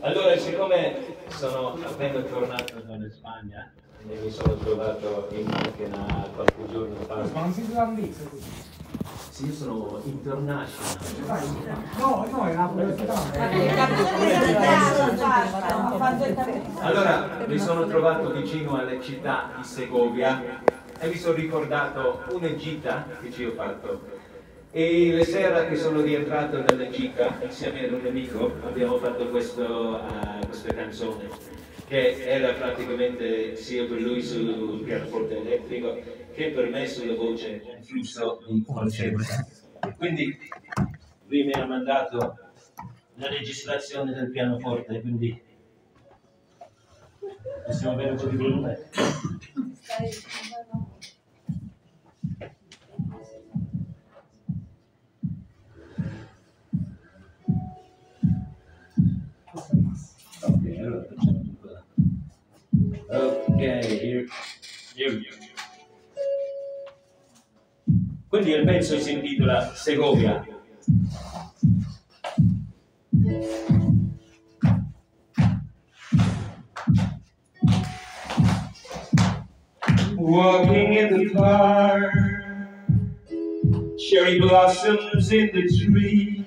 Allora, siccome sono appena tornato dalla Spagna e mi sono trovato in macchina qualche giorno fa. Ma non sei irlandese tu? Sì, io sono international. No, no, è l'università. Allora, mi sono trovato vicino alla città di Segovia e mi sono ricordato una gita che ci ho fatto. E la sera che sono rientrato dalla gita insieme ad un amico abbiamo fatto questo, uh, questa canzone che era praticamente sia per lui sul pianoforte elettrico che per me sulla voce un flusso di forze. Quindi lui mi ha mandato la registrazione del pianoforte, quindi possiamo avere un po' di volume. Ok, here, here we go. Quindi il pezzo si intitola Segovia. Walking in the park, cherry blossoms in the trees,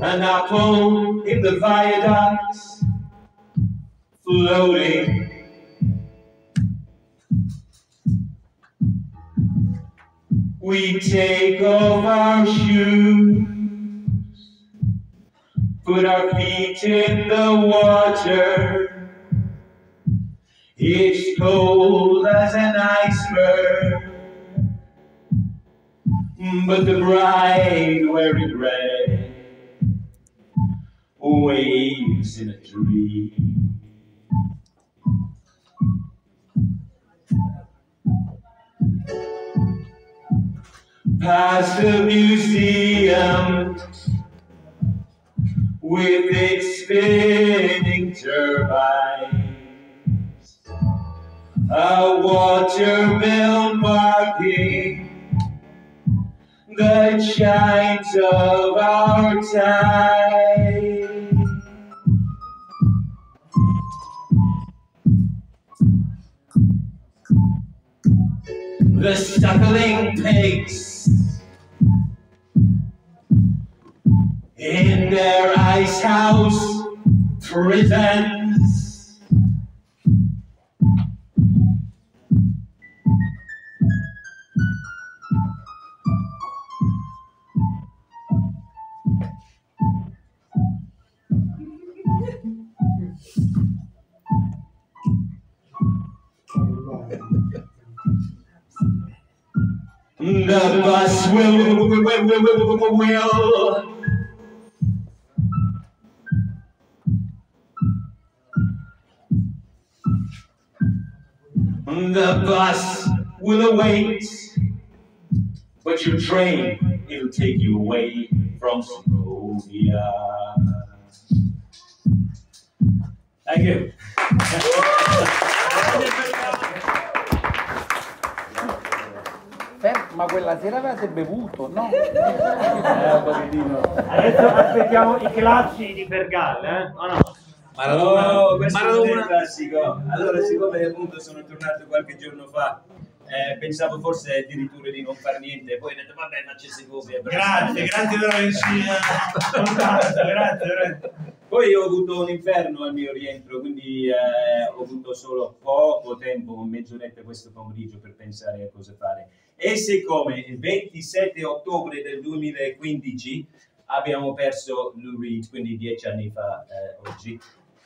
an apple in the viaducts, floating. We take off our shoes, put our feet in the water. It's cold as an iceberg, but the bride wearing red waves in a dream. Past the museum with its spinning turbines, a watermill marking the chimes of our time. The suckling pigs in their ice house prisons. The bus will, will, will, will, will, The bus will await, but your train, it'll take you away from Segovia. Thank you. Eh, ma quella sera avete bevuto, no? Eh. Adesso aspettiamo i classici di Bergal, eh? O no? Maradona, Oh, questo Maradona. è un classico. Allora, siccome appunto sono tornato qualche giorno fa, eh, pensavo forse addirittura di non fare niente, poi ho detto vabbè, ma c'è Segovia. però- Grazie, grazie per averci contatto, grazie, grazie. Poi ho avuto un inferno al mio rientro, quindi eh, ho avuto solo poco tempo, mezz'oretta questo pomeriggio per pensare a cosa fare. E siccome il 27 ottobre del 2015 abbiamo perso Lou Reed, quindi dieci anni fa eh, oggi,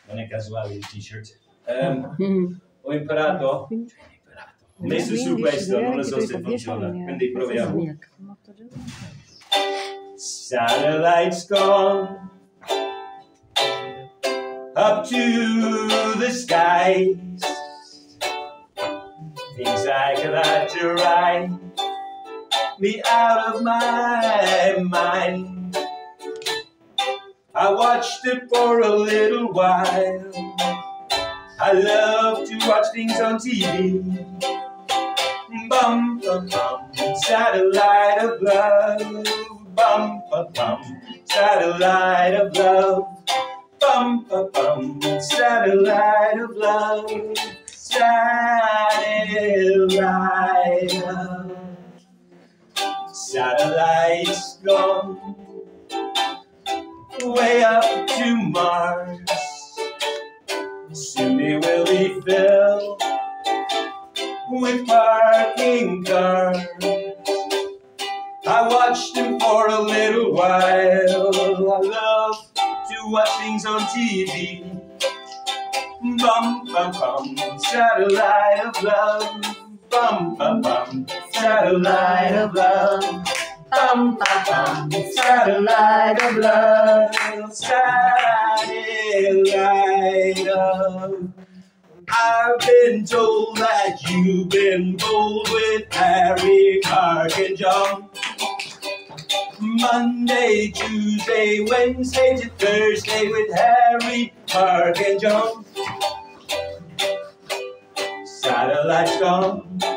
non è casuale il t-shirt, ehm, ho imparato, ho messo su questo, non lo so se funziona, quindi proviamo. Satellites gone. Up to the skies. Things I got to write me out of my mind. I watched it for a little while. I love to watch things on TV. Bum bum bum, satellite of love. Bum bum bum, satellite of love. Bum, ba, bum, satellite of love, satellite of Satellites gone way up to Mars. Soon they will be filled with parking cars. I watched them for a little while. I love to watch things on TV. Bum bum bum, satellite of love. Bum bum bum, satellite of love. Bum bum satellite of love. Satellite of I've been told that you've been bold with Harry, Mark, and John. Monday, Tuesday, Wednesday to Thursday with Harry, Mark, and John. Satellites gone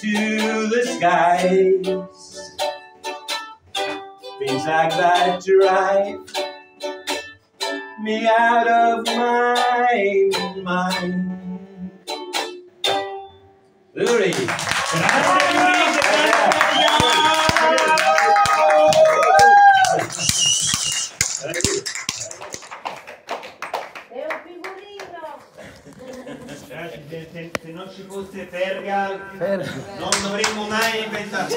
to the skies. Things like that drive me out of my mind. Luri. usted, Fergal. Fergal. No, no abrimos nada.